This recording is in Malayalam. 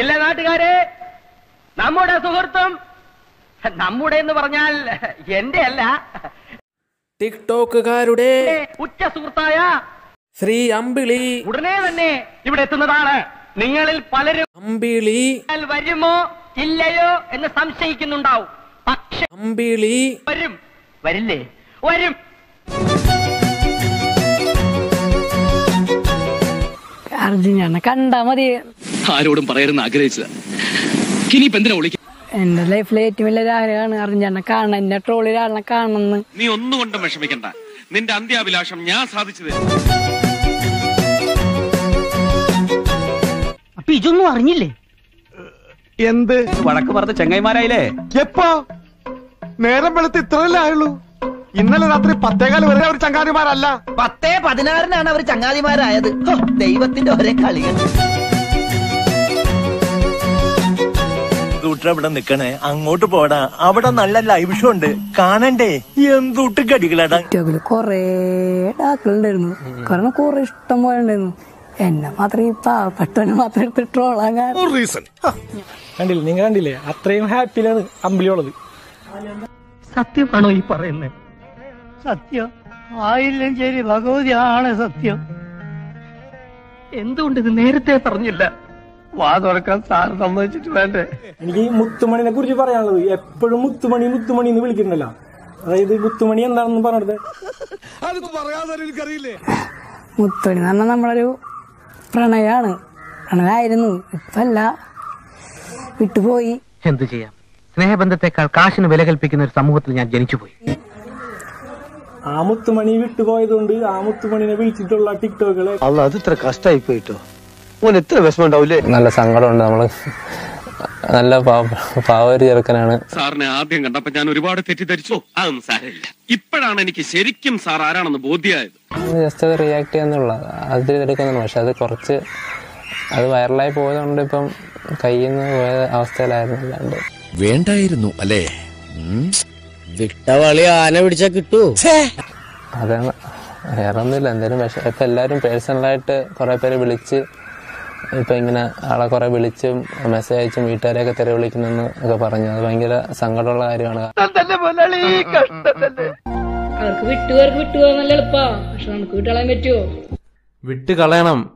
ഇല്ല നാട്ടുകാരെ. നമ്മുടെ സുഹൃത്തും നമ്മുടെ എന്ന് പറഞ്ഞാൽ എന്റെ അല്ല ടിക്ടോക്കുകാരുടെ ഉച്ച സുഹൃത്തായ ശ്രീ അമ്പിളി ഉടനെ തന്നെ ഇവിടെ എത്തുന്നതാണ്. നിങ്ങളിൽ പലരും അമ്പിളി വരുമോ ഇല്ലയോ എന്ന് സംശയിക്കുന്നുണ്ടാവും. പക്ഷെ അമ്പിളി വരും. വരില്ലേ? വരും. അർജുനാണ് കണ്ടാ മതി. ആരോടും പറയരുന്ന് ആഗ്രഹിച്ചത്. ഇനിയിപ്പോ എന്തിനാ വിളിക്കുക എന്റെ ലൈഫിലെ ഏറ്റവും വലിയ ആഗ്രഹമാണ് അർജുനെ കാണണം എന്നെ ട്രോളിലാണെ കാണണം കാണണമെന്ന് നീ ഒന്നുകൊണ്ടും വിഷമിക്കണ്ട. നിന്റെ അന്ത്യാഭിലാഷം ഞാൻ സാധിച്ചു തരും അപ്പൊ ഇതൊന്നും അറിഞ്ഞില്ലേ? എന്ത്? വഴക്ക് പറഞ്ഞ ചെങ്ങൈമാരായില്ലേ എപ്പോ? നേരം വെളുത്ത് ഇത്രയല്ലേ ആയുള്ളൂ. ഇന്നലെ രാത്രി പത്തേകാൽ വരെ അവർ ചങ്ങാതിമാരല്ല. പത്തേ പതിനാറിനാണ് അവർ ചങ്ങാതിമാരായത്. ഹോ, ദൈവത്തിന്റെ ഒരേ കളികൾ. കൂട്ടർ അവിടെ നിക്കണേ. അങ്ങോട്ട് പോടാ. അവിടെ നല്ല ലൈവ് ഷോ ഉണ്ട്. കാണണ്ടേ? എന്തൂട്ട് കടികളാടാ. കൊറേ ഡാക്കളുണ്ടായിരുന്നു കാരണം കൊറേ ഇഷ്ടം പോലെ ഉണ്ടായിരുന്നു. എന്നെ മാത്രം ഈ പാവപ്പെട്ടവനെ മാത്രം എടുത്ത് ട്രോളാൻ കണ്ടില്ലേ? നിങ്ങൾ കണ്ടില്ലേ? അത്രയും ഹാപ്പിയിലാണ് അമ്പിളിയുള്ളത്. സത്യമാണോ ഈ പറയുന്നത് സത്യം. ആയില്ലും ശരി ഭഗവതി ആണ് സത്യം. എന്തുകൊണ്ട് ഇത് നേരത്തെ പറഞ്ഞില്ല? വാ തുറക്കാൻ സാറ് സമ്മതിച്ചിട്ട് വേണ്ടേ? എനിക്ക് ഈ മുത്തുമണിനെ കുറിച്ച് പറയാനുള്ളത് എപ്പോഴും മുത്തുമണി മുത്തുമണി എന്ന് വിളിക്കുന്നുണ്ടല്ലോ അതായത് മുത്തുമണി എന്താണെന്ന് പറഞ്ഞത് മുത്തുമണി എന്ന് പറഞ്ഞാൽ നമ്മളൊരു പ്രണയമാണ് പ്രണയമായിരുന്നു ഇപ്പല്ല. വിട്ടുപോയി. എന്തു ചെയ്യാം? സ്നേഹബന്ധത്തെക്കാൾ കാശിന് വില കൽപ്പിക്കുന്ന ഒരു സമൂഹത്തിൽ ഞാൻ ജനിച്ചുപോയി. ആ മുത്തുമണി വിട്ടുപോയതുകൊണ്ട് ആ മുത്തുമണിനെ വിളിച്ചിട്ടുള്ള ടിക്ടോക്കുകളെ അല്ല അത് ഇത്ര കഷ്ടമായി പോയിട്ടോ? ഓൻ എത്ര വിഷമം ഉണ്ടാവൂലേ നല്ല സങ്കടമുണ്ട് നമ്മൾ. നല്ല പാവൊരു ചെറുക്കനാണ്. സാറിനെ ആദ്യം കണ്ടപ്പോ ഞാൻ ഒരുപാട് തെറ്റിദ്ധരിച്ചു. അതൊന്നും സാരമില്ല. ഇപ്പോഴാണ് എനിക്ക് ശരിക്കും സാർ ആരാണെന്ന് ബോധ്യമായത് ജസ്റ്റ് അത് റിയാക്ട് ചെയ്യാന്നുള്ള അത് എടുക്കുന്നു പക്ഷെ അത് കുറച്ച് അത് വൈറലായി പോയതുകൊണ്ട് ഇപ്പം കയ്യിൽ നിന്ന് പോയ അവസ്ഥയിലായിരുന്നു അല്ലാണ്ട്. വേണ്ടായിരുന്നു അല്ലേ? വിട്ടവളി ആന പിടിച്ചാ കിട്ടൂ. അതാണ്. വേറെ ഒന്നുമില്ല എന്തായാലും പക്ഷെ ഇപ്പൊ എല്ലാരും പേഴ്സണലായിട്ട് കുറെ പേര് വിളിച്ച് ഇപ്പൊ ഇങ്ങനെ ആളെ കുറെ വിളിച്ചും മെസ്സേജ് അയച്ചും വീട്ടുകാരെയൊക്കെ തെറി വിളിക്കുന്നെന്ന് ഒക്കെ പറഞ്ഞു. അത് ഭയങ്കര സങ്കടമുള്ള കാര്യമാണ്. അവർക്ക് വിട്ടുപോകാൻ നല്ല എളുപ്പാ. പക്ഷെ നമുക്ക് വിട്ടുകളയാൻ പറ്റുമോ? വിട്ട് കളയണം.